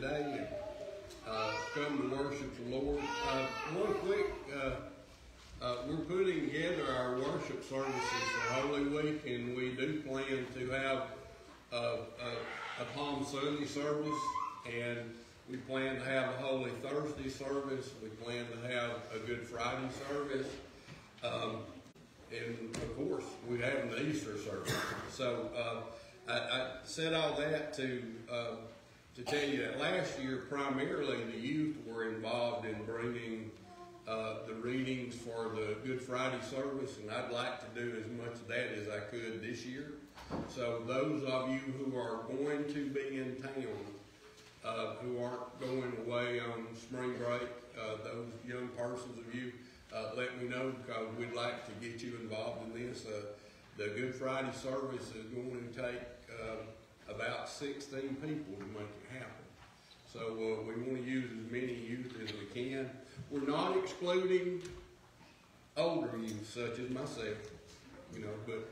today and uh, come to worship the Lord. Uh, one quick, uh, uh, we're putting together our worship services for Holy Week, and we do plan to have uh, a, a Palm Sunday service, and we plan to have a Holy Thursday service. We plan to have a Good Friday service. Um, and of course, we have an Easter service. So uh, I, I, said all that to uh, to tell you that last year, primarily the youth were involved in bringing uh, the readings for the Good Friday service, and I'd like to do as much of that as I could this year. So those of you who are going to be in town, uh, who aren't going away on spring break, uh, those young persons of you uh, let me know because we'd like to get you involved in this. Uh, the Good Friday service is going to take uh, about 16 people to make it happen. So uh, we want to use as many youth as we can. We're not excluding older youth such as myself, you know, but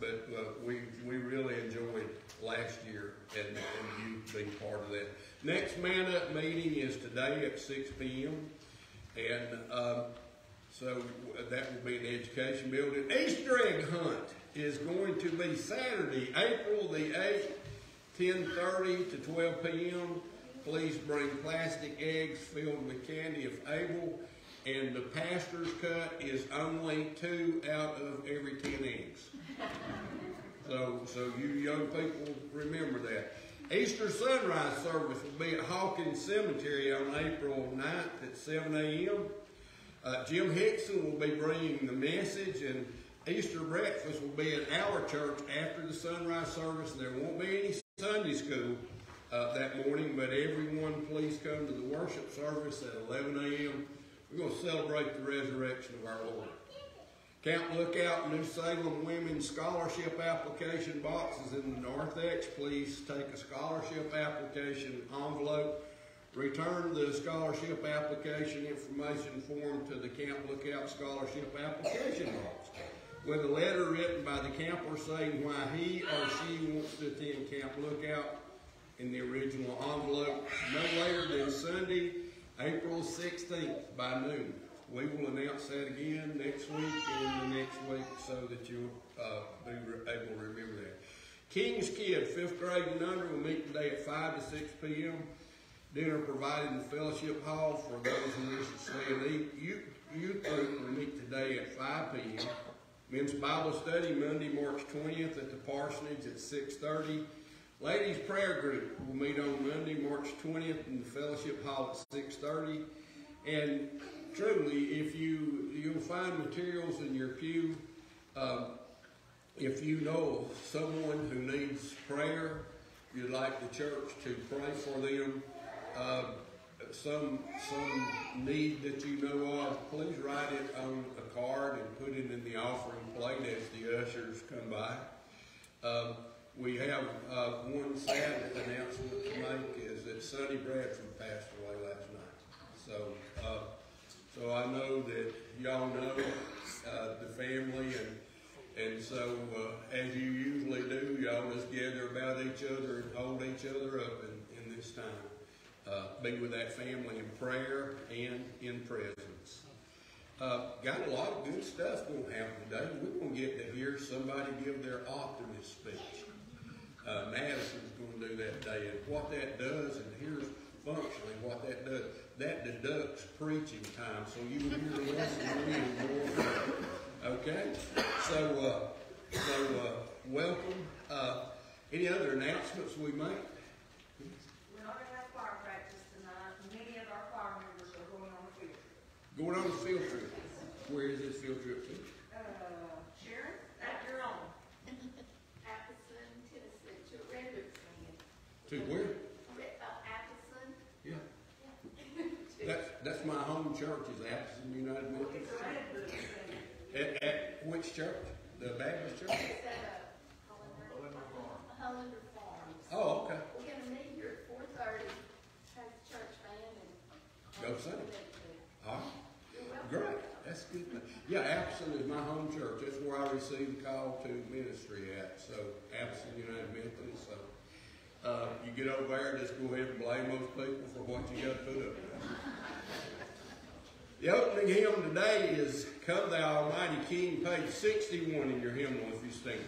but uh, we we really enjoyed last year and, and you being part of that. Next Man Up meeting is today at 6 p.m. And um, so that will be the education building. Easter egg hunt is going to be Saturday, April the 8th, 10.30 to 12 p.m. Please bring plastic eggs filled with candy if able. And the pastor's cut is only two out of every 10 eggs. So, so you young people remember that. Easter sunrise service will be at Hawkins Cemetery on April 9th at 7 a.m. Uh, Jim Hickson will be bringing the message, and Easter breakfast will be at our church after the sunrise service. And there won't be any Sunday school uh, that morning, but everyone please come to the worship service at 11 a.m. We're going to celebrate the resurrection of our Lord. Camp Lookout New Salem Women's Scholarship Application boxes in the narthex. Please take a scholarship application envelope Return the scholarship application information form to the Camp Lookout Scholarship Application Box with a letter written by the camper saying why he or she wants to attend Camp Lookout in the original envelope no later than Sunday, April 16th by noon. We will announce that again next week and the next week so that you'll uh, be able to remember that. King's Kid, fifth grade and under, will meet today at 5 to 6 p.m. Dinner provided in the fellowship hall for those who wish to stay and eat. Youth, group will meet today at 5 p.m. Men's Bible study Monday, March 20th at the parsonage at 6.30. Ladies prayer group will meet on Monday, March 20th in the fellowship hall at 6.30. And truly, if you, you'll find materials in your pew, um, if you know someone who needs prayer, you'd like the church to pray for them, uh, some some need that you know of, please write it on a card and put it in the offering plate as the ushers come by. Um, we have uh, one sad announcement to make is that Sonny Bradford passed away last night. So, uh, so I know that y'all know uh, the family and and so uh, as you usually do, y'all just gather about each other and hold each other up in, in this time uh, be with that family in prayer and in presence. Uh, got a lot of good stuff going to happen today. We're going to get to hear somebody give their optimist speech. Uh, Madison's going to do that day, and what that does, and here's functionally what that does. That deducts preaching time, so you will hear less and read more. Okay, so uh, so uh, welcome. Uh, any other announcements we make? Going on a field trip. Where is this field trip to? Uh, Sharon, at your own. Appleton, Tennessee, to Redwoods To where? Uh, Appleton. Yeah. That's, that's my home church is Appleton United Methodist It's a Church. At, at which church? The Baptist church? It's at, uh, Hollander Farms. Oh, okay. We're gonna meet here at four thirty, have the church band and. Go sing. All right. You're welcome. Great. That's good. Yeah, Appleton is my home church. That's where I received the call to ministry at. So, Appleton United Methodist. So, uh, you get over there, just go ahead and blame those people for what you got to put up with. The opening hymn today is Come Thou Almighty King, page 61 in your hymnal if you stand.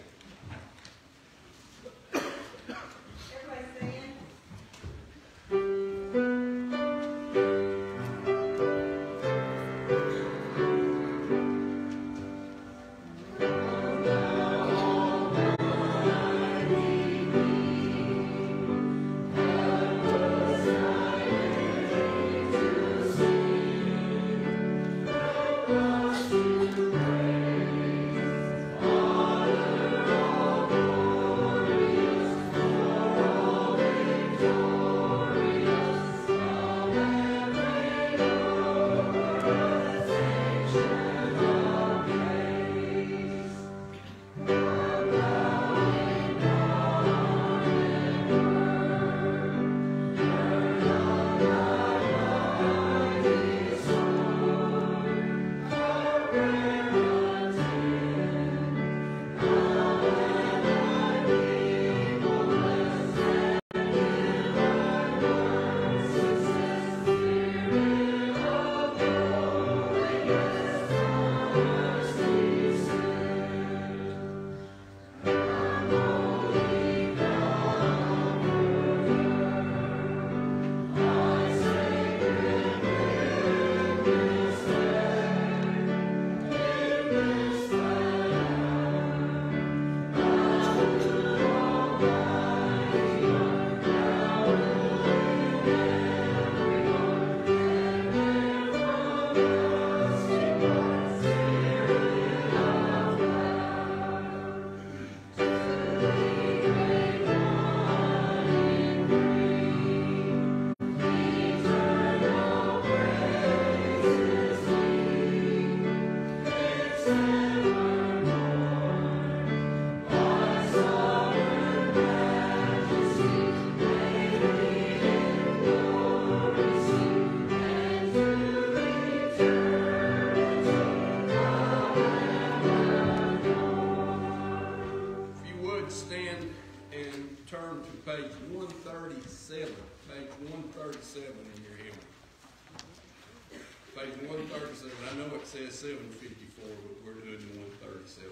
Says 754, but we're doing 137.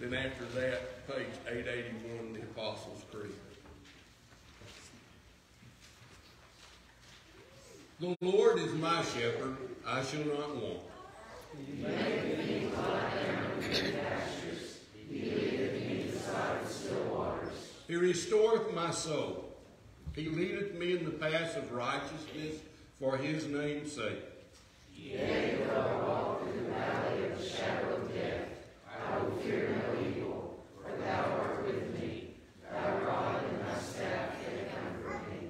Then after that, page 881, the Apostles' Creed. The Lord is my shepherd, I shall not want. He restoreth my soul. He leadeth me in the paths of righteousness for his name's sake. Thou walk in the valley of the shadow of death. I will fear no evil, for thou art with me. Thy rod and thy staff, they comfort me.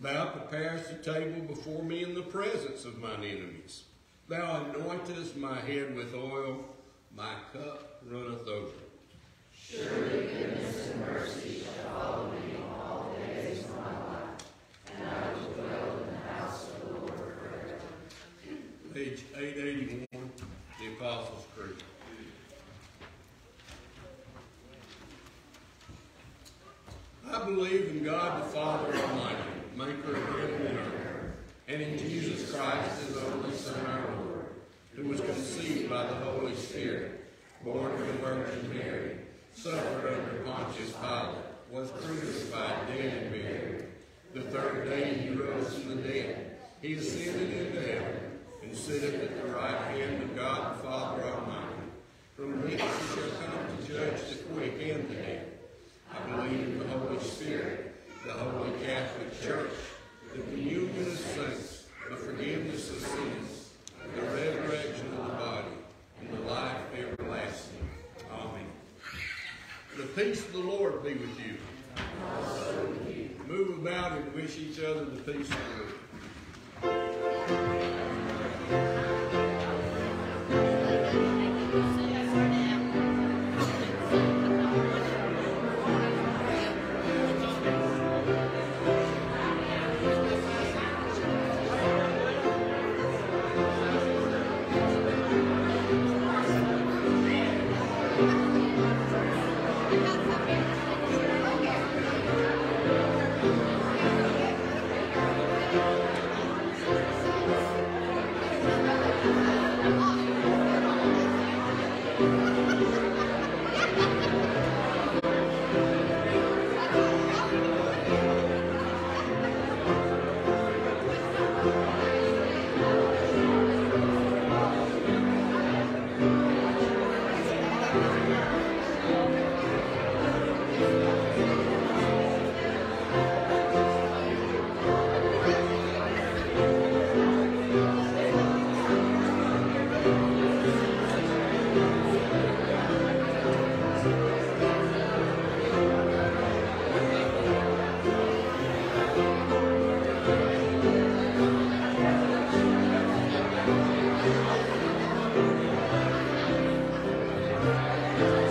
Thou preparest a table before me in the presence of mine enemies. Thou anointest my head with oil, my cup runneth over. Page 881, the Apostles' Creed. I believe in God the Father Almighty, maker of heaven and earth, and in Jesus Christ, his only Son, our Lord, who was conceived by the Holy Spirit, born of the Virgin Mary, suffered under Pontius Pilate, was crucified, dead, and buried. The third day he rose from the dead. He ascended into heaven, and sitteth at the right hand of God the Father Almighty. From whence he shall come to judge the quick and the dead. I believe in the Holy Spirit, the Holy Catholic Church, the communion of saints, the forgiveness of sins, the resurrection of the body, and the life everlasting. Amen. The peace of the Lord be with you. Move about and wish each other the peace of the Lord. Bye.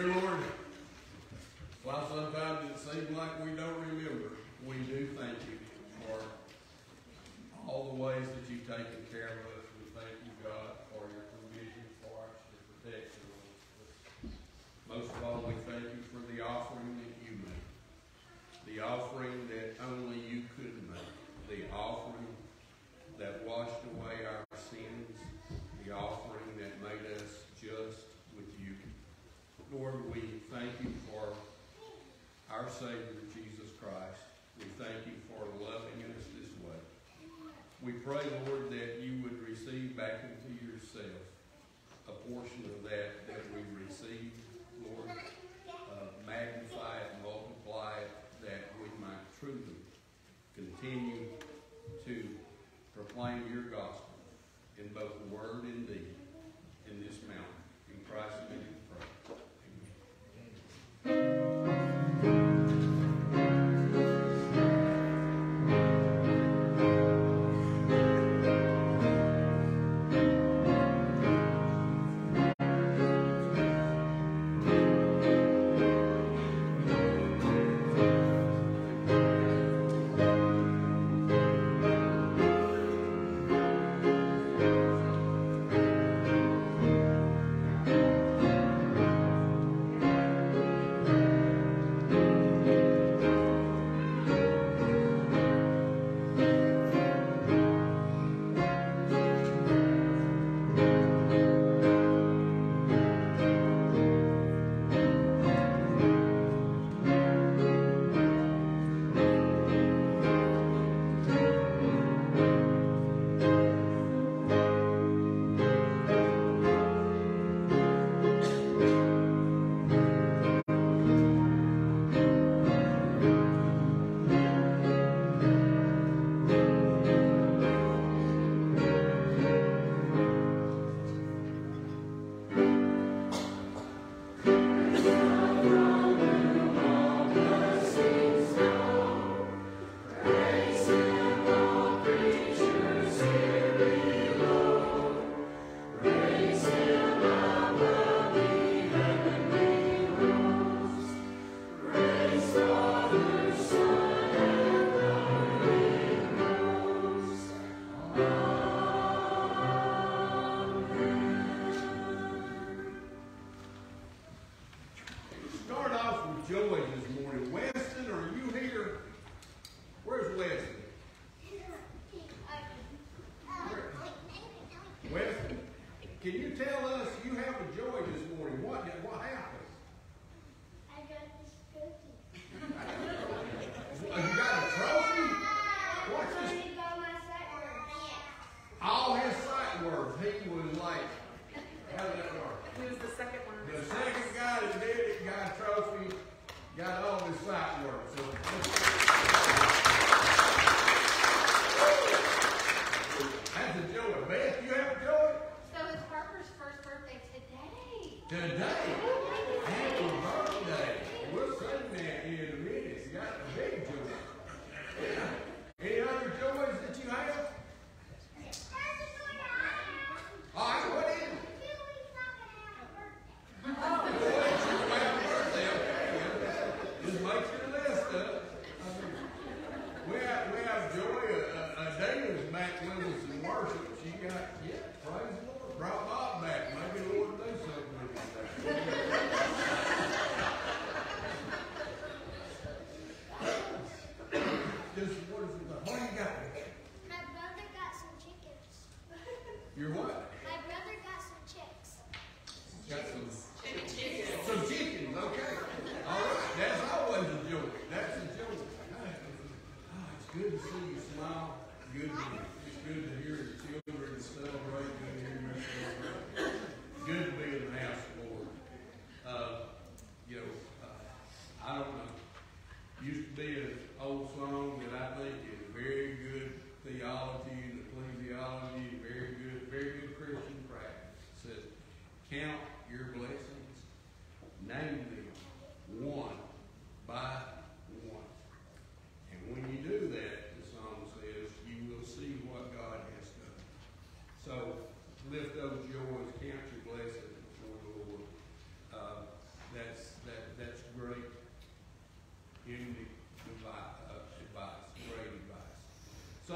Dear Lord, pray, Lord, that you would receive back into yourself a portion of that that we received, Lord. Uh, magnify it, multiply it, that we might truly continue to proclaim your gospel in both word and deed in this mountain. In Christ's name.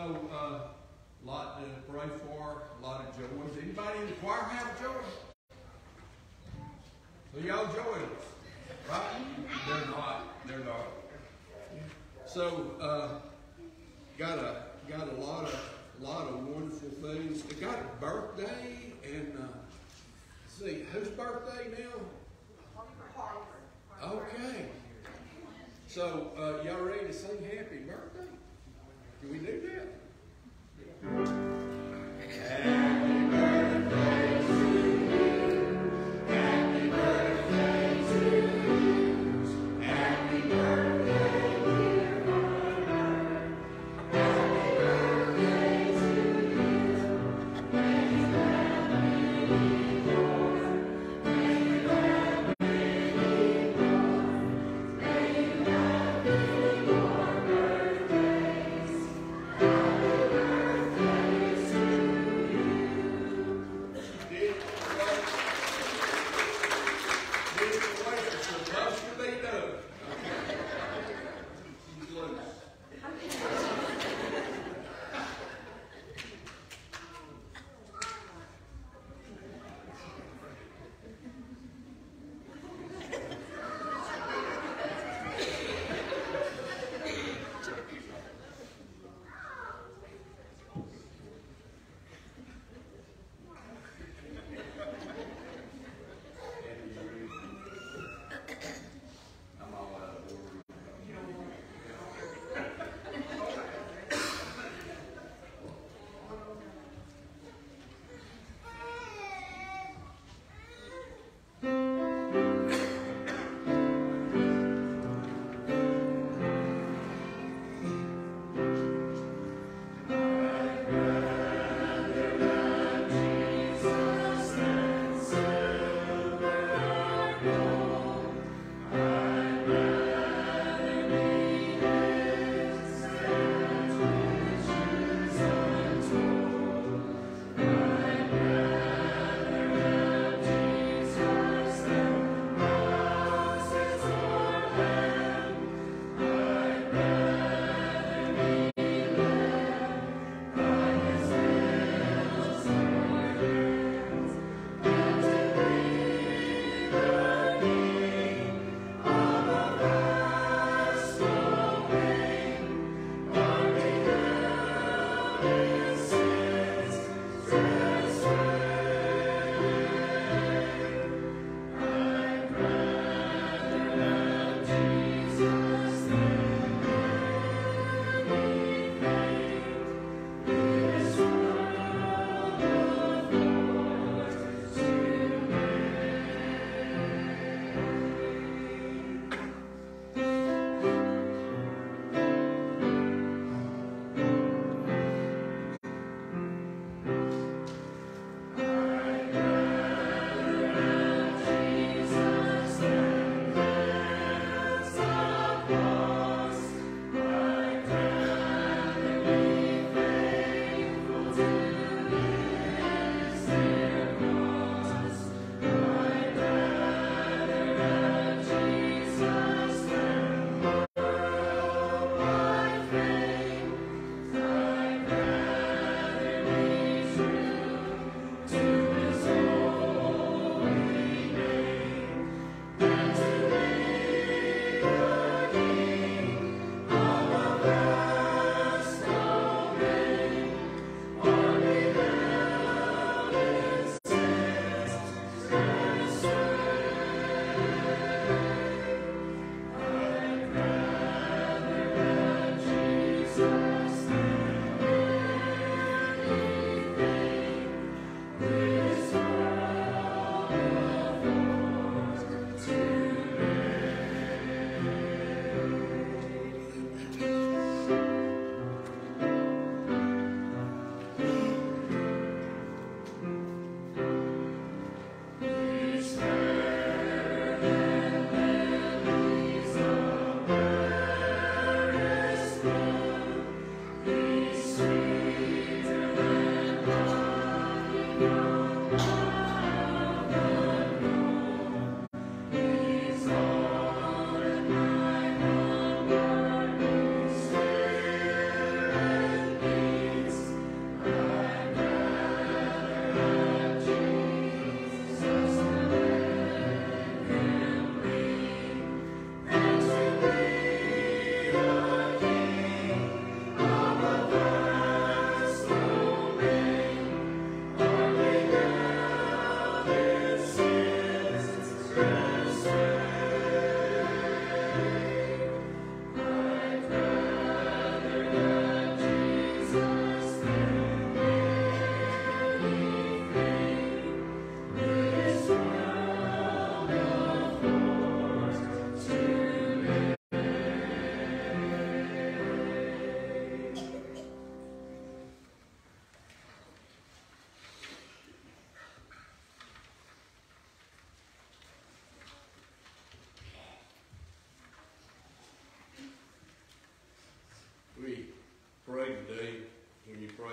know uh, a lot to pray for, a lot of joys. Anybody in the choir have joy? So y'all joyless, right? They're not. They're not. So uh, got a got a lot of lot of wonderful things. They got a birthday and uh, see whose birthday now? Okay. So uh, y'all ready to sing happy birthday? Do we do that?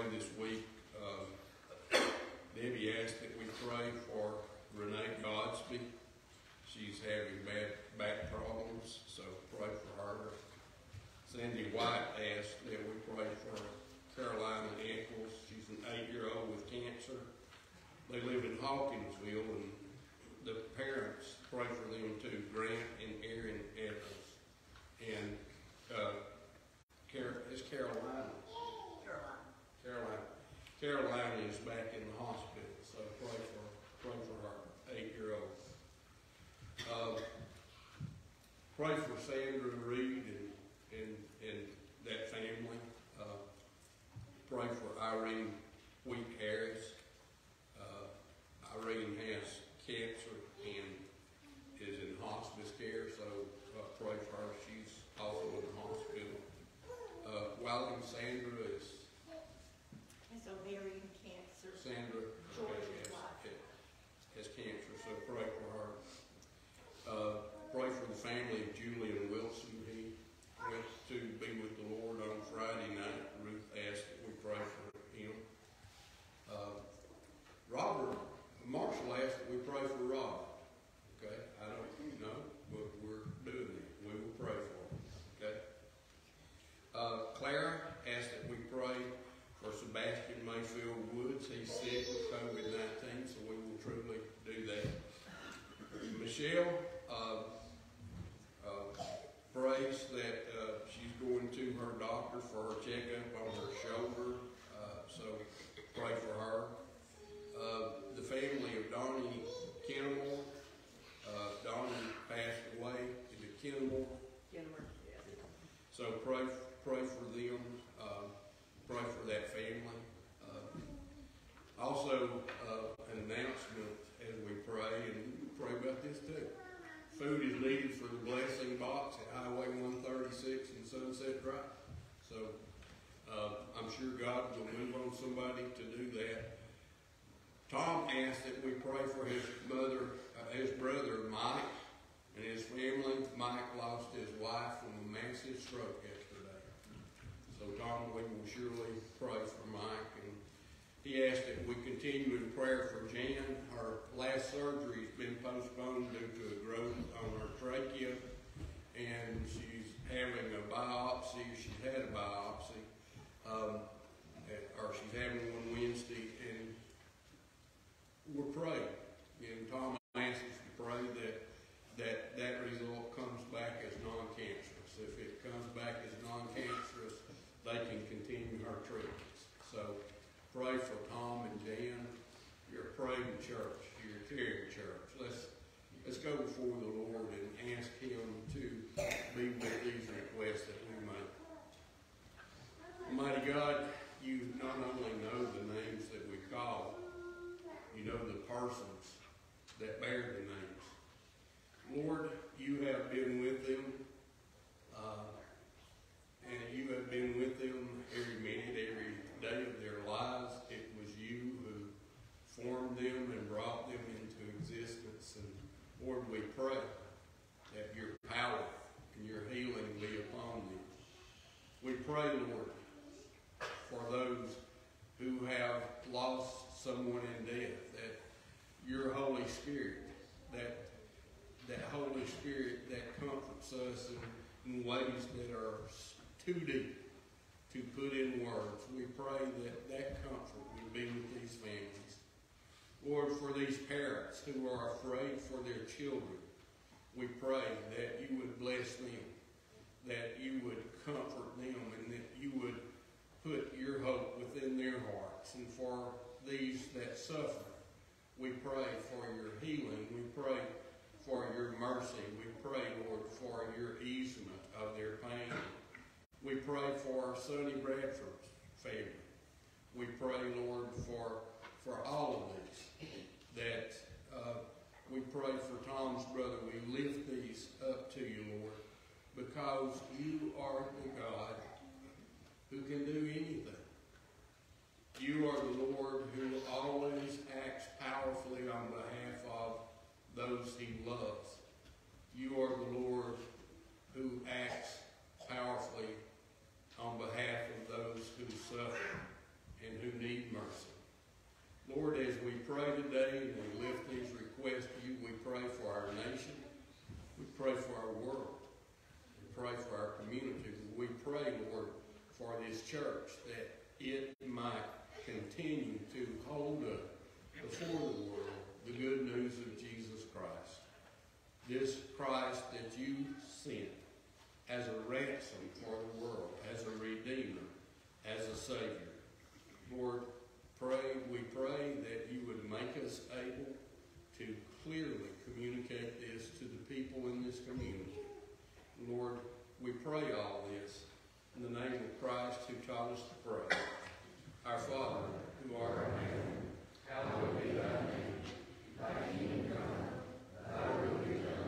this week. Pray for Sandra Reed and, and, and that family. Uh, pray for Irene Wheat Harris. Uh, Irene has cancer and is in hospice care, so uh, pray for her. She's also in the hospital. Uh, Wilding Sandra is... Has ovarian cancer. Sandra Michelle uh, uh, prays that uh, she's going to her doctor for her checkup on her shoulder, uh, so pray for her. Uh, the family of Donnie Kenmore, uh, Donnie passed away. Is it Kenmore? Kenmore, yeah. So pray, pray for them, pray for that family. also, an announcement as we pray, and about this too. Food is needed for the blessing box at Highway 136 and Sunset Drive. So uh, I'm sure God will move on somebody to do that. Tom asked that we pray for his mother, uh, his brother Mike, and his family. Mike lost his wife from a massive stroke yesterday. So Tom, we will surely pray for Mike he asked that we continue in prayer for Jan. Her last surgery's been postponed due to a growth on her trachea, and she's having a biopsy. She's had a biopsy, um, or she's having one Wednesday, and we're praying. And Tom Sony Bradford. Lord, as we pray today, we lift these requests to you. We pray for our nation. We pray for our world. We pray for our community. We pray, Lord, for this church that it might continue to hold up before the world the good news of Jesus Christ. This Christ that you sent as a ransom for the world, as a redeemer, as a savior. Lord, pray, we pray that you would make us able to clearly communicate this to the people in this community. Lord, we pray all this in the name of Christ who taught us to pray. Our Father, who art in heaven, hallowed be thy name. Thy kingdom come, thy will be done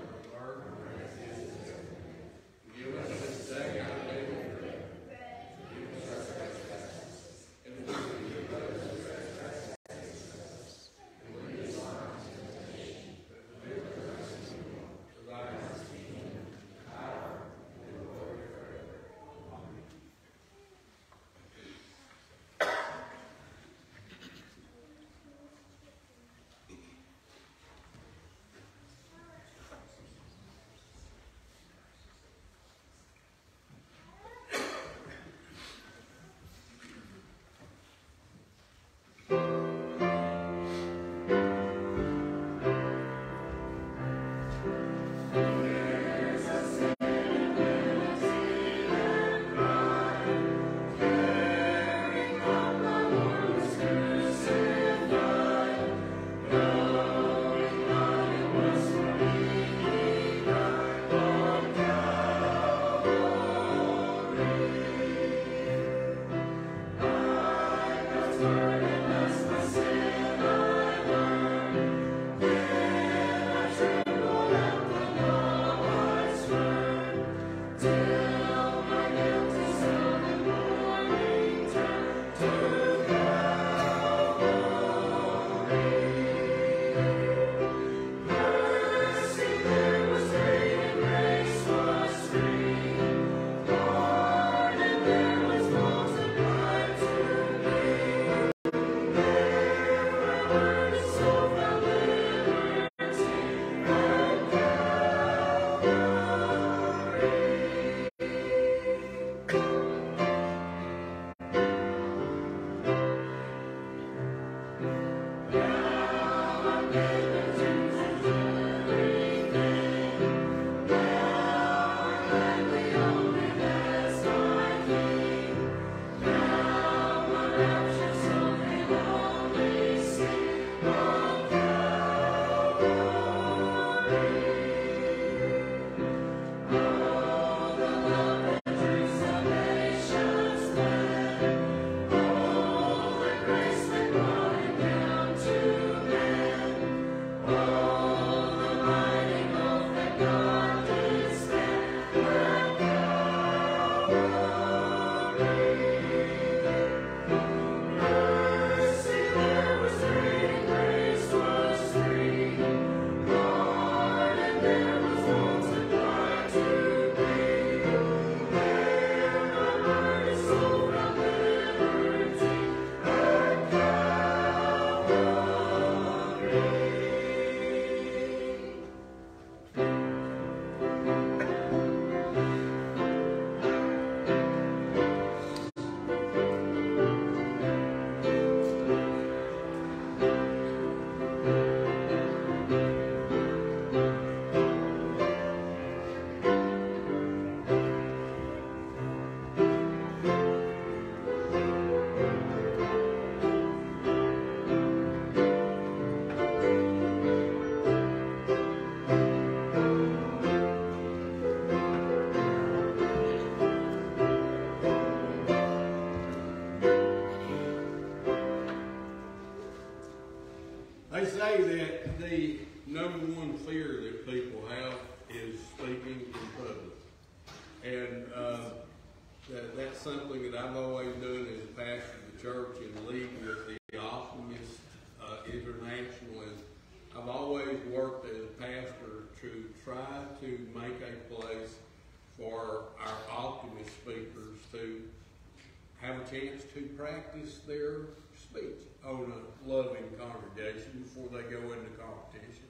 competition.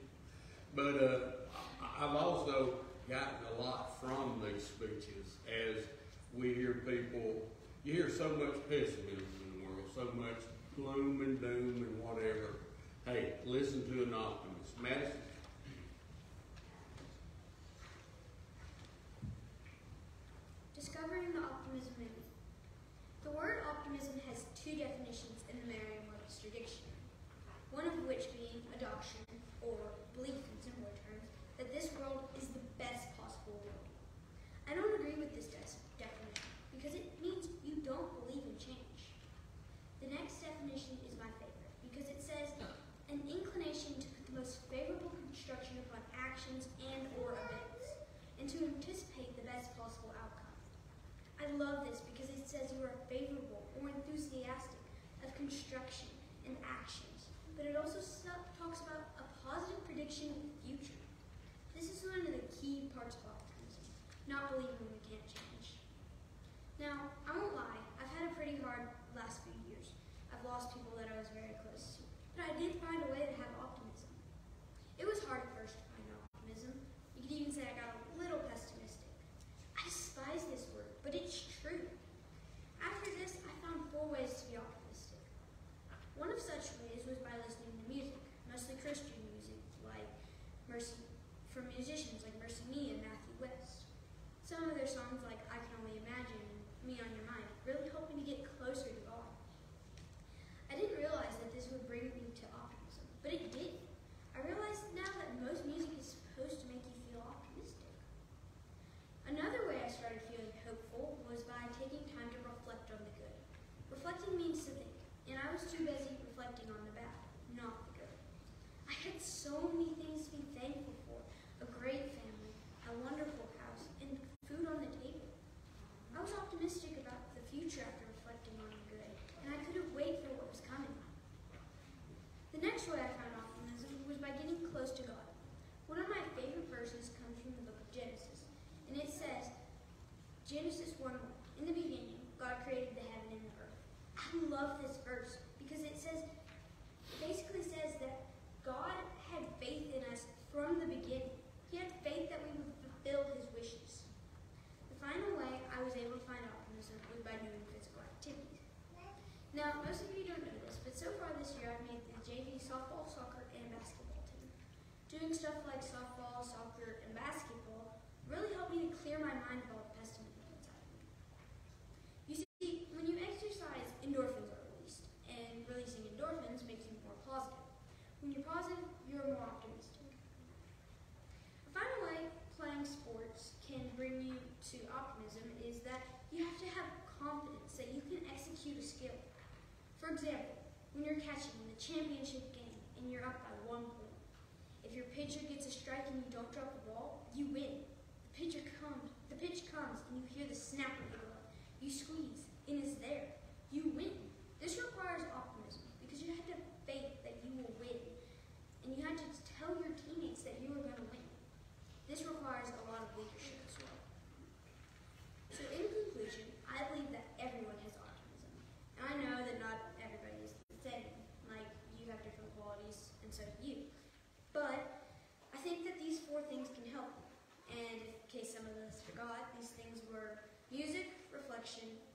But uh, I've also gotten a lot from these speeches as we hear people, you hear so much pessimism in the world, so much gloom and doom and whatever. Hey, listen to an optimist. Madison Discovering the Optimism in The word optimism has two definitions in the Merriam-Webster Dictionary, one of which being a doctrine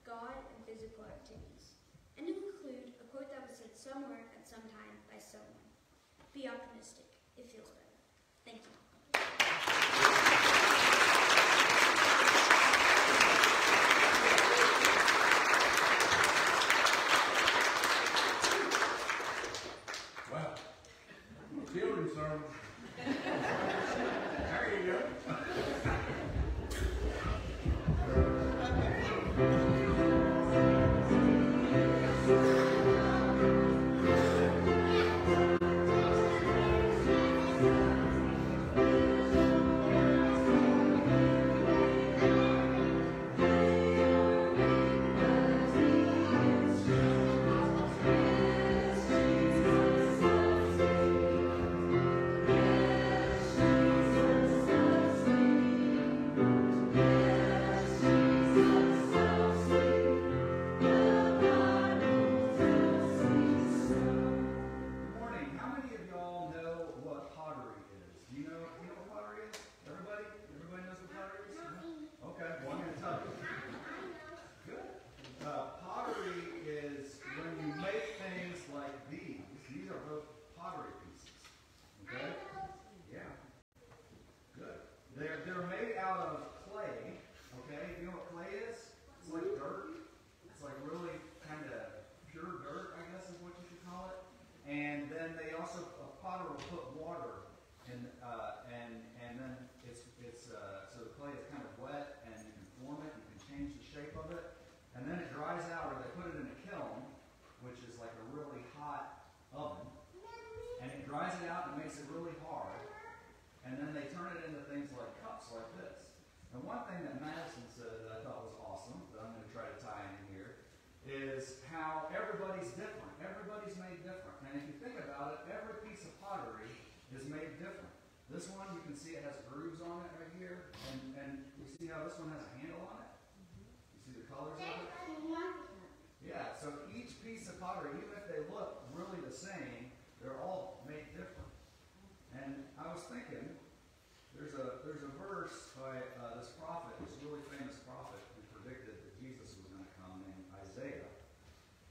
God, and physical activities. And to conclude, a quote that was said somewhere at some time by someone. Be. This one, you can see it has grooves on it right here. And, and you see how this one has a handle on it? You see the colors of it? Yeah, so each piece of pottery, even if they look really the same, they're all made different. And I was thinking, there's a there's a verse by uh, this prophet, this really famous prophet who predicted that Jesus was going to come, named Isaiah,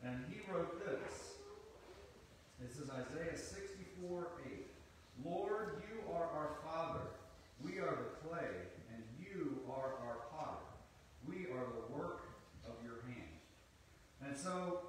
and he wrote this. This is Isaiah 64, 8. Lord, you are our Father. We are the clay, and you are our potter. We are the work of your hand. And so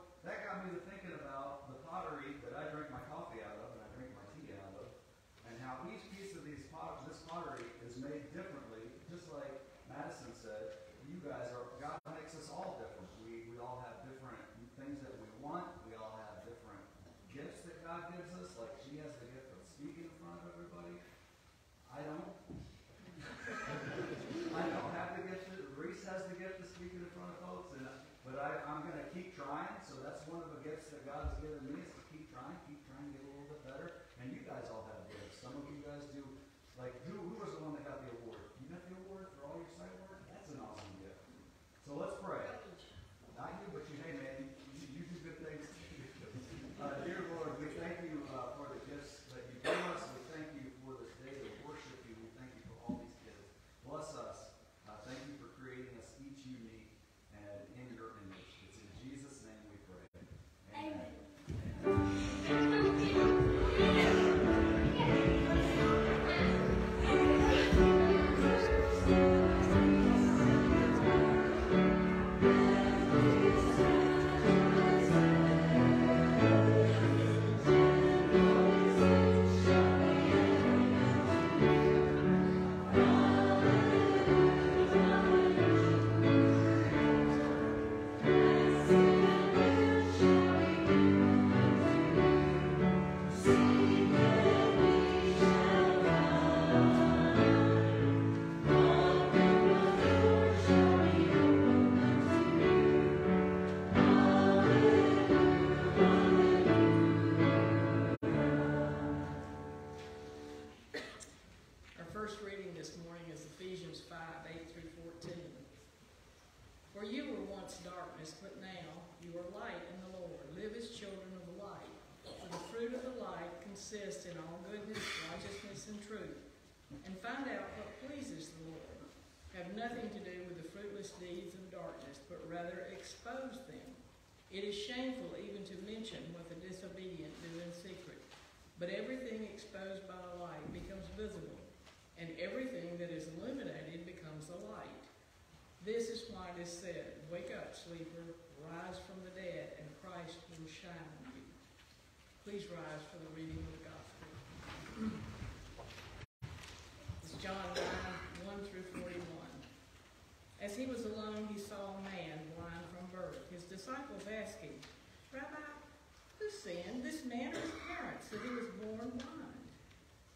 Have nothing to do with the fruitless deeds of darkness, but rather expose them. It is shameful even to mention what the disobedient do in secret. But everything exposed by the light becomes visible, and everything that is illuminated becomes a light. This is why it is said, Wake up, sleeper, rise from the dead, and Christ will shine on you. Please rise for the reading of the gospel. It's John 9, 1 through 41. As he was alone, he saw a man blind from birth. His disciples him, Rabbi, who sinned, this man or his parents, that he was born blind?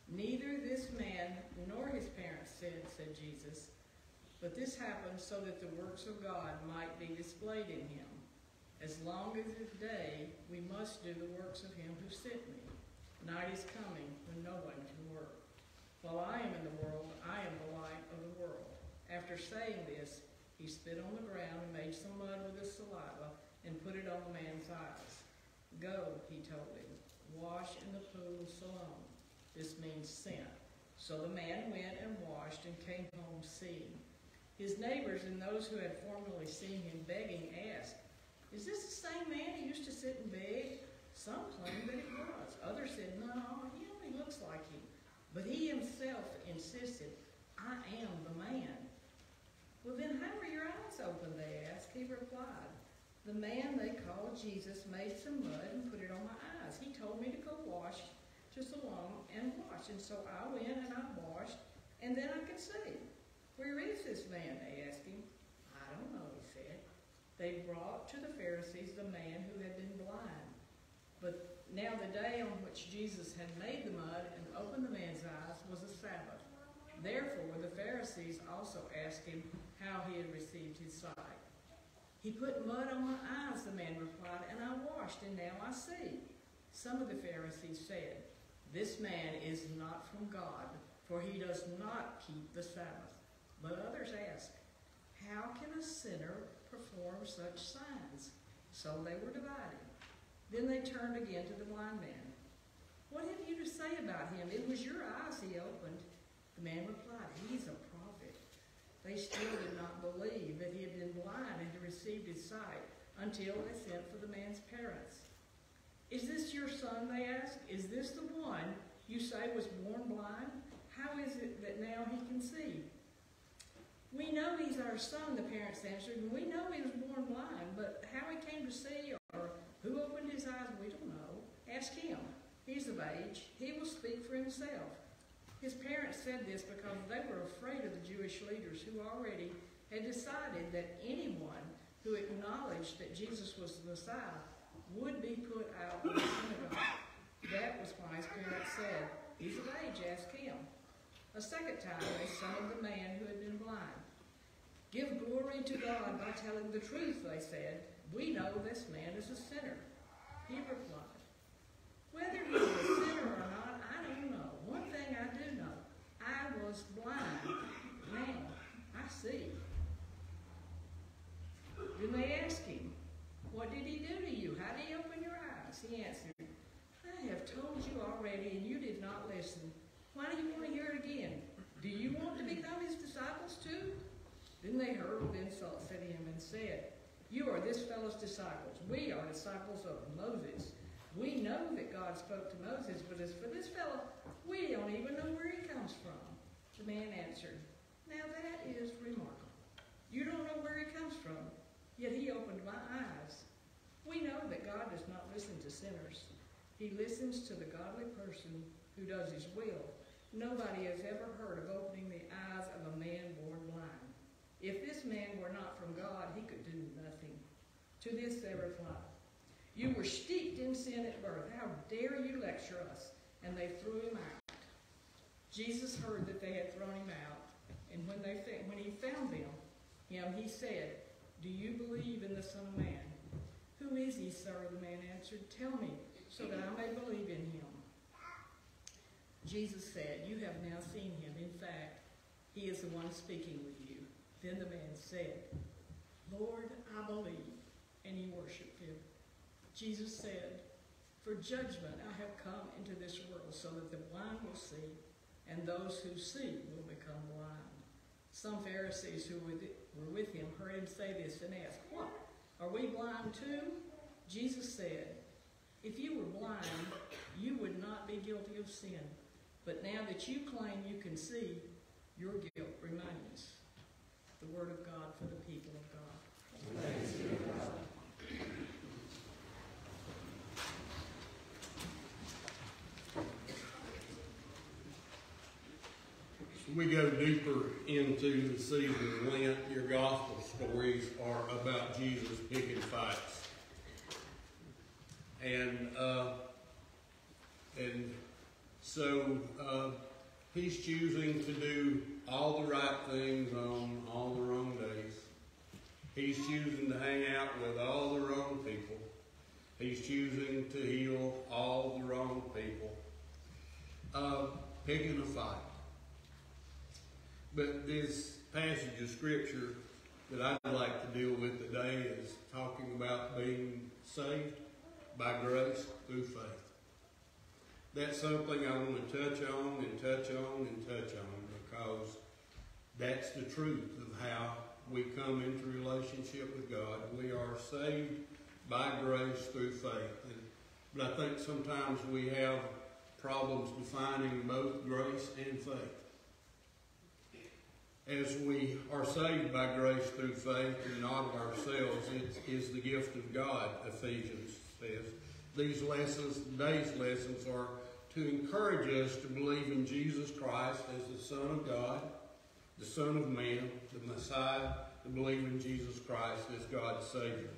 Neither this man nor his parents sinned, said Jesus, but this happened so that the works of God might be displayed in him. As long as it is day, we must do the works of him who sent me. Night is coming when no one can work. While I am in the world, I am the light of the world. After saying this, he spit on the ground and made some mud with his saliva and put it on the man's eyes. Go, he told him, wash in the pool of Siloam. This means sent. So the man went and washed and came home seeing. His neighbors and those who had formerly seen him begging asked, Is this the same man who used to sit and beg? Some claimed that it was. Others said, No, he only looks like him. But he himself insisted, I am the man. Well, then how were your eyes open, they asked. He replied, the man they called Jesus made some mud and put it on my eyes. He told me to go wash to Siloam and wash. And so I went and I washed, and then I could see. Where is this man? They asked him. I don't know, he said. They brought to the Pharisees the man who had been blind. But now the day on which Jesus had made the mud and opened the man's eyes was a Sabbath. Therefore the Pharisees also asked him how he had received his sight. He put mud on my eyes, the man replied, and I washed, and now I see. Some of the Pharisees said, This man is not from God, for he does not keep the Sabbath. But others asked, How can a sinner perform such signs? So they were divided. Then they turned again to the blind man. What have you to say about him? It was your eyes he opened. The man replied, He's a. They still did not believe that he had been blind and had received his sight until they sent for the man's parents. Is this your son? They asked. Is this the one you say was born blind? How is it that now he can see? We know he's our son, the parents answered, and we know he was born blind, but how he came to see or who opened his eyes, we don't know. Ask him. He's of age. He will speak for himself. His parents said this because they were afraid of the Jewish leaders who already had decided that anyone who acknowledged that Jesus was the Messiah would be put out of the synagogue. That was why his parents said, He's of age, ask him. A second time they summoned the man who had been blind. Give glory to God by telling the truth, they said. We know this man is a sinner. He replied, Whether he's a sinner or not, I don't know. One thing I do know I was blind. Now I see. Then they asked him, What did he do to you? How did he open your eyes? He answered, I have told you already, and you did not listen. Why do you want to hear it again? Do you want to become his disciples too? Then they hurled insults at him and said, You are this fellow's disciples. We are disciples of Moses. We know that God spoke to Moses, but as for this fellow, we don't even know where he comes from. The man answered, Now that is remarkable. You don't know where he comes from, yet he opened my eyes. We know that God does not listen to sinners. He listens to the godly person who does his will. Nobody has ever heard of opening the eyes of a man born blind. If this man were not from God, he could do nothing. To this they replied, You were steeped in sin at birth. How dare you lecture us? And they threw him out. Jesus heard that they had thrown him out, and when, they when he found them, him, he said, Do you believe in the Son of Man? Who is he, sir? The man answered, Tell me, so that I may believe in him. Jesus said, You have now seen him. In fact, he is the one speaking with you. Then the man said, Lord, I believe. And he worshiped him. Jesus said, For judgment I have come into this world so that the blind will see, and those who see will become blind. Some Pharisees who were with him heard him say this and asked, What? Are we blind too? Jesus said, If you were blind, you would not be guilty of sin. But now that you claim you can see, your guilt remains. The word of God for the people of God. Thanks be to God. We go deeper into the season of Lent, your gospel stories are about Jesus picking fights. And, uh, and so uh, he's choosing to do all the right things on all the wrong days. He's choosing to hang out with all the wrong people. He's choosing to heal all the wrong people. Uh, picking a fight. But this passage of scripture that I'd like to deal with today is talking about being saved by grace through faith. That's something I want to touch on and touch on and touch on because that's the truth of how we come into relationship with God. We are saved by grace through faith. And, but I think sometimes we have problems defining both grace and faith. As we are saved by grace through faith and not of ourselves. It is the gift of God, Ephesians says. These lessons, today's lessons, are to encourage us to believe in Jesus Christ as the Son of God, the Son of Man, the Messiah, to believe in Jesus Christ as God's Savior.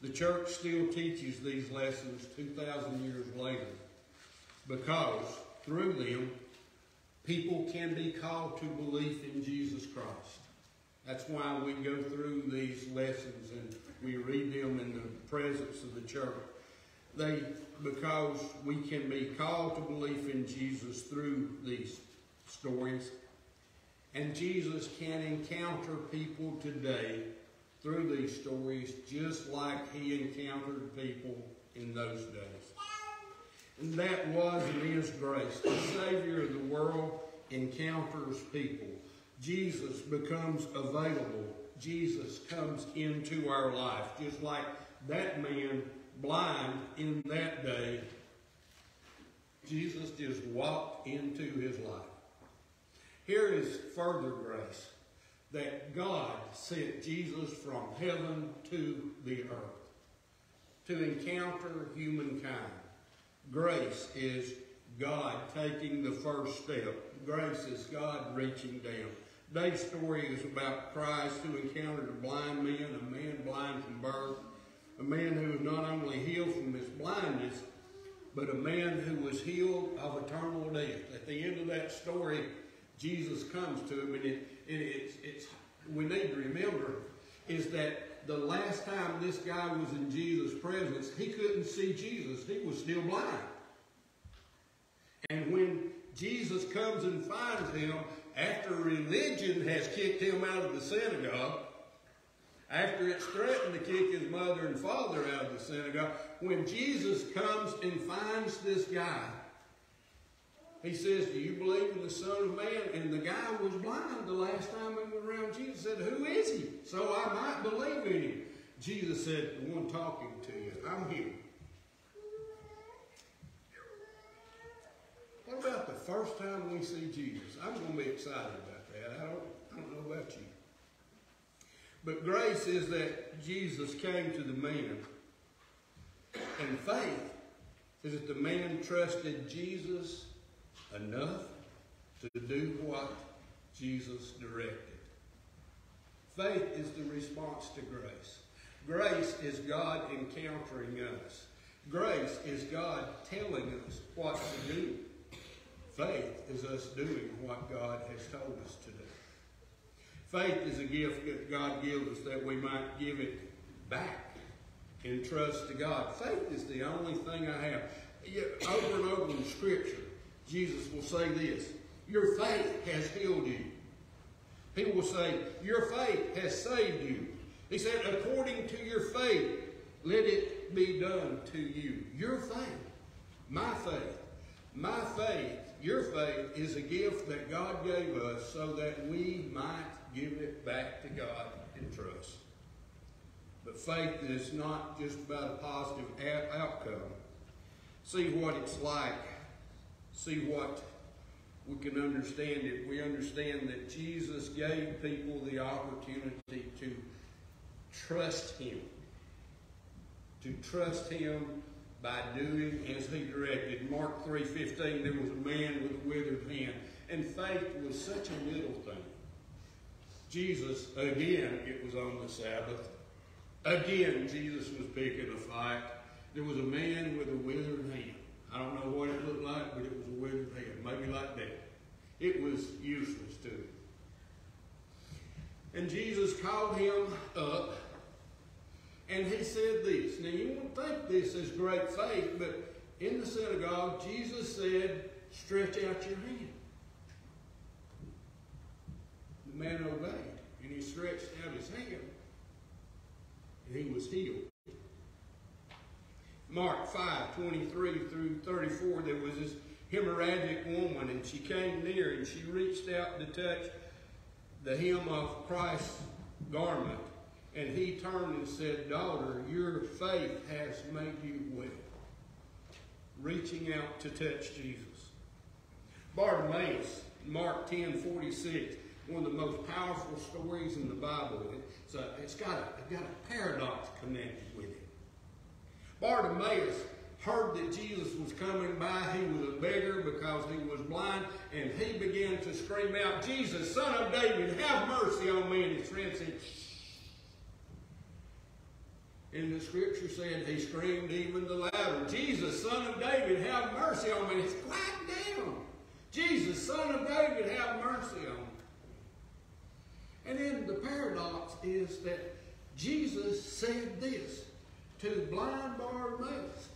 The church still teaches these lessons 2,000 years later because through them, people can be called to belief in Jesus Christ. That's why we go through these lessons and we read them in the presence of the church. They, because we can be called to belief in Jesus through these stories. And Jesus can encounter people today through these stories just like he encountered people in those days. That was and is grace. The Savior of the world encounters people. Jesus becomes available. Jesus comes into our life, just like that man blind in that day. Jesus just walked into his life. Here is further grace that God sent Jesus from heaven to the earth to encounter humankind. Grace is God taking the first step. Grace is God reaching down. Today's story is about Christ who encountered a blind man, a man blind from birth, a man who was not only healed from his blindness, but a man who was healed of eternal death. At the end of that story, Jesus comes to him, and it, it, it's, it's, we need to remember is that the last time this guy was in Jesus' presence, he couldn't see Jesus. He was still blind. And when Jesus comes and finds him, after religion has kicked him out of the synagogue, after it's threatened to kick his mother and father out of the synagogue, when Jesus comes and finds this guy, he says, Do you believe in the Son of Man? And the guy was blind the last time he was around Jesus. said, Who is he? So I might believe in him. Jesus said, The one talking to you, I'm here. What about the first time we see Jesus? I'm going to be excited about that. I don't, I don't know about you. But grace is that Jesus came to the man. And faith is that the man trusted Jesus enough to do what Jesus directed. Faith is the response to grace. Grace is God encountering us. Grace is God telling us what to do. Faith is us doing what God has told us to do. Faith is a gift that God gives us that we might give it back in trust to God. Faith is the only thing I have. Over and over in Scripture, Jesus will say this Your faith has healed you. He will say, Your faith has saved you. He said, According to your faith, let it be done to you. Your faith, my faith, my faith, your faith is a gift that God gave us so that we might give it back to God in trust. But faith is not just about a positive outcome. See what it's like see what we can understand it. We understand that Jesus gave people the opportunity to trust Him. To trust Him by doing as He directed. Mark 3.15, there was a man with a withered hand. And faith was such a little thing. Jesus, again, it was on the Sabbath. Again, Jesus was picking a fight. There was a man with a withered hand. I don't know what it looked like, but it was a withered hand, maybe like that. It was useless to him. And Jesus called him up, and he said this. Now, you won't think this is great faith, but in the synagogue, Jesus said, stretch out your hand. The man obeyed, and he stretched out his hand, and he was healed. Mark 5, 23 through 34, there was this hemorrhagic woman, and she came near and she reached out to touch the hem of Christ's garment. And he turned and said, Daughter, your faith has made you well. Reaching out to touch Jesus. Bartimaeus, Mark 10, 46, one of the most powerful stories in the Bible. It's, a, it's got, a, it's got a paradox connected with it. Bartimaeus heard that Jesus was coming by. He was a beggar because he was blind, and he began to scream out, Jesus, son of David, have mercy on me. And his friend said. And the scripture said he screamed even the louder, Jesus, son of David, have mercy on me. It's quiet down. Jesus, son of David, have mercy on me. And then the paradox is that Jesus said this to blind Bartimaeus.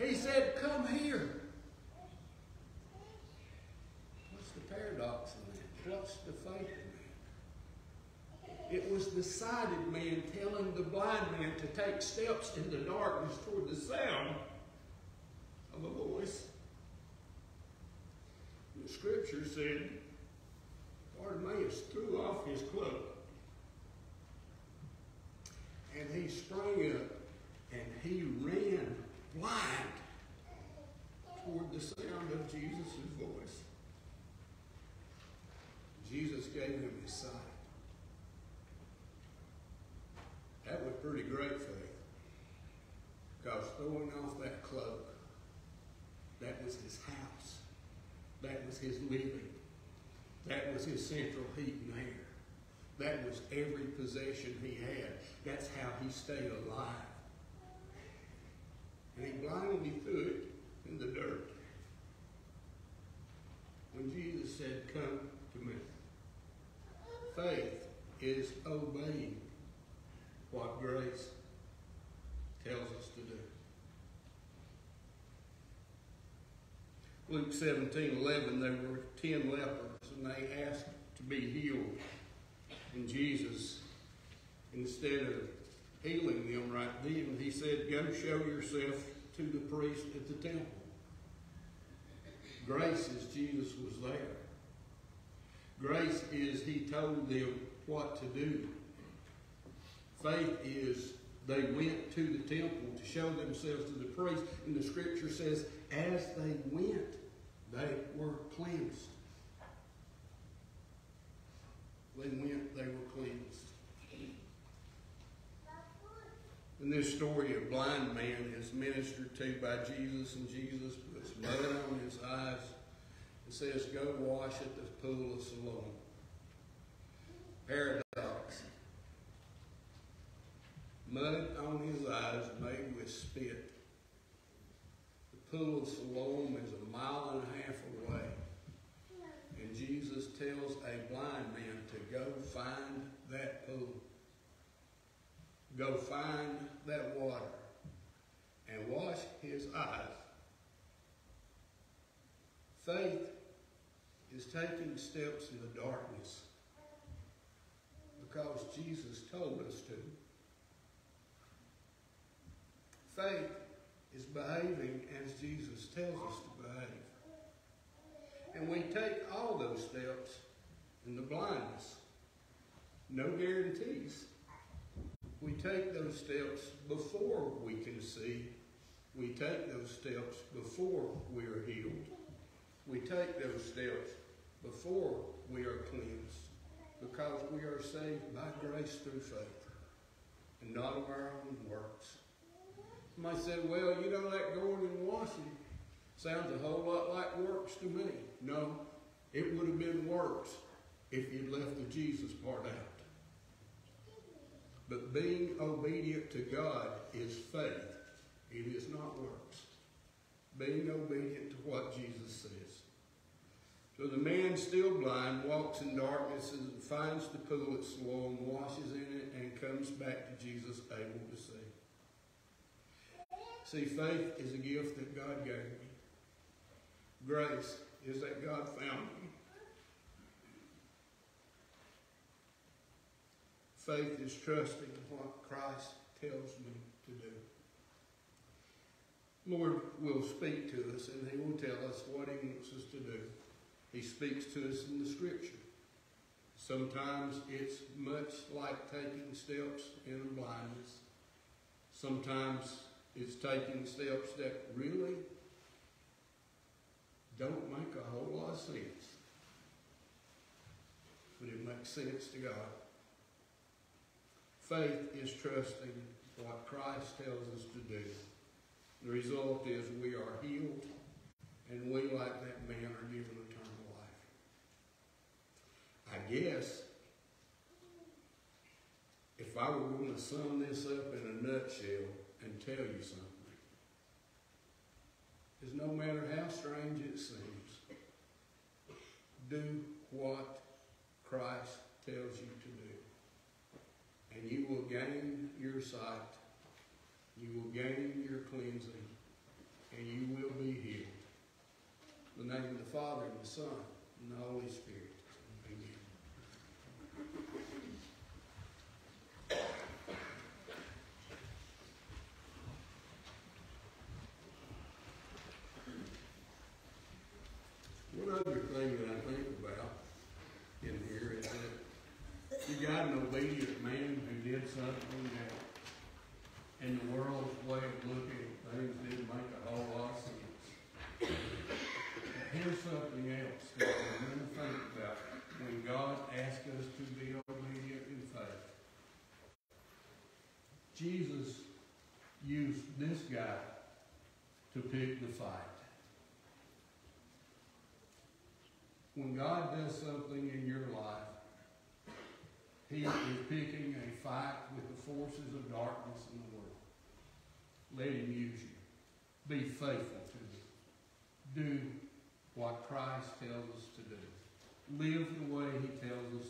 He said, Come here. What's the paradox in that? What's the faith in that? It was the sighted man telling the blind man to take steps in the darkness toward the sound of a voice. The scripture said Bartimaeus threw off his cloak and he sprang up toward the sound of Jesus' voice. Jesus gave him his sight. That was pretty great faith. Because throwing off that cloak, that was his house. That was his living. That was his central heat and air. That was every possession he had. That's how he stayed alive. And he blindly threw it in the dirt. When Jesus said, Come to me, faith is obeying what grace tells us to do. Luke 17 11, there were 10 lepers, and they asked to be healed. And Jesus, instead of healing them right then, he said, Go show yourself to the priest at the temple. Grace is Jesus was there. Grace is he told them what to do. Faith is they went to the temple to show themselves to the priest, and the scripture says, as they went, they were cleansed. They went, they were cleansed. And this story of blind man is ministered to by Jesus, and Jesus puts mud on his eyes and says, Go wash at the pool of Siloam. Paradox. Mud on his eyes made with spit. The pool of Siloam is a mile and a half away. And Jesus tells a blind man to go find that pool. Go find that water and wash his eyes. Faith is taking steps in the darkness because Jesus told us to. Faith is behaving as Jesus tells us to behave. And we take all those steps in the blindness. No guarantees. We take those steps before we can see. We take those steps before we are healed. We take those steps before we are cleansed because we are saved by grace through faith and not of our own works. Somebody said, well, you know that going and washing sounds a whole lot like works to me. No, it would have been works if you'd left the Jesus part out. But being obedient to God is faith. It is not works. Being obedient to what Jesus says. So the man still blind walks in darkness and finds the pool at Siloam, washes in it, and comes back to Jesus able to see. See, faith is a gift that God gave me. Grace is that God found me. Faith is trusting what Christ tells me to do. Lord will speak to us and He will tell us what He wants us to do. He speaks to us in the Scripture. Sometimes it's much like taking steps in a blindness. Sometimes it's taking steps that really don't make a whole lot of sense. But it makes sense to God. Faith is trusting what Christ tells us to do. The result is we are healed, and we, like that man, are given eternal life. I guess if I were going to sum this up in a nutshell and tell you something, is no matter how strange it seems, do what Christ tells you to do. And you will gain your sight, you will gain your cleansing, and you will be healed. In the name of the Father, and the Son, and the Holy Spirit. Amen. One other thing that I think about in here is that you got an obedient man did something that in the world's way of looking things didn't make a whole lot of sense. But here's something else that we really think about when God asks us to be obedient in faith. Jesus used this guy to pick the fight. When God does something in your life, He is picking a fight with the forces of darkness in the world. Let Him use you. Be faithful to Him. Do what Christ tells us to do. Live the way He tells us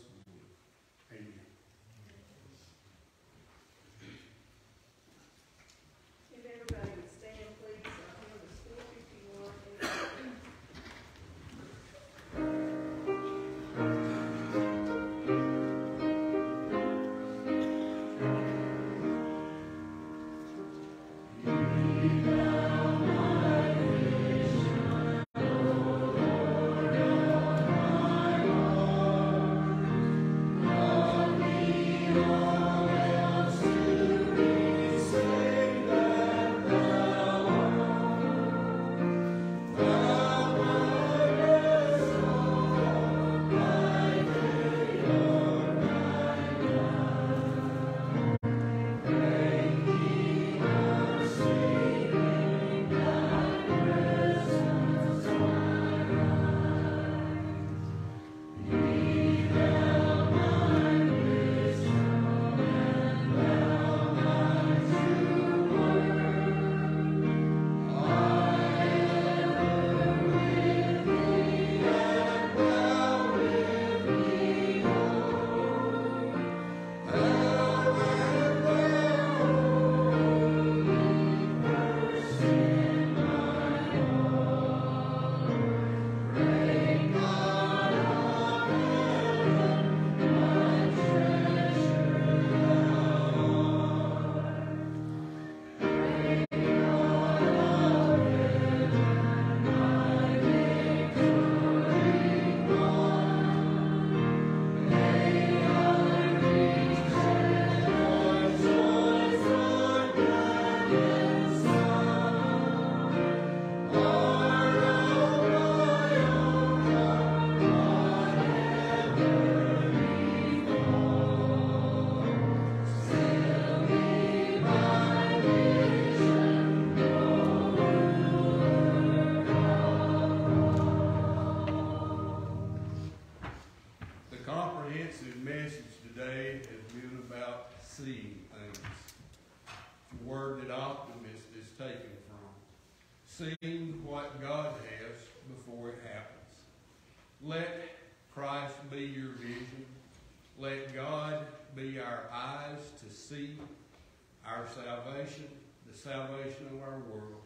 salvation of our world,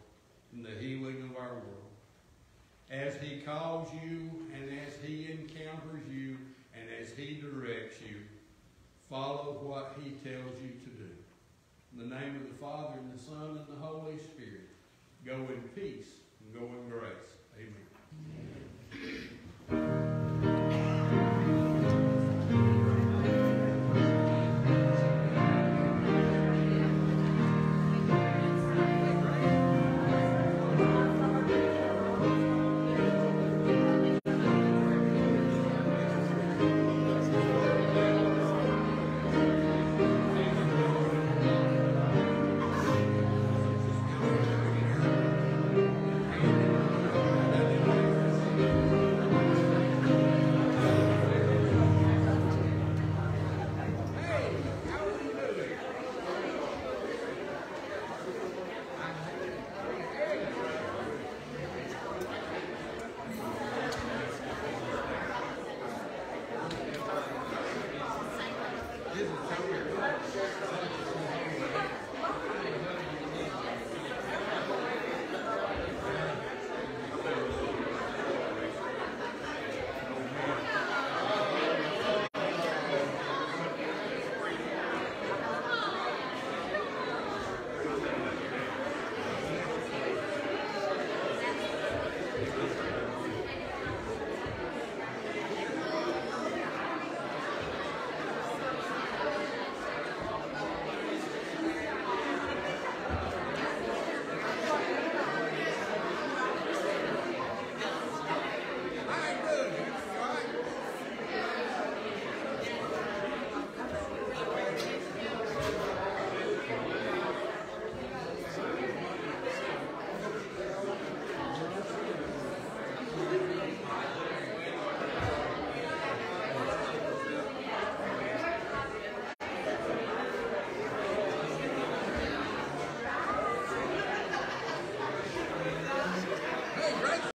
and the healing of our world. As He calls you and as He encounters you and as He directs you, follow what He tells you to do. In the name of the Father, and the Son, and the Holy Spirit, go in peace and go in grace. Amen.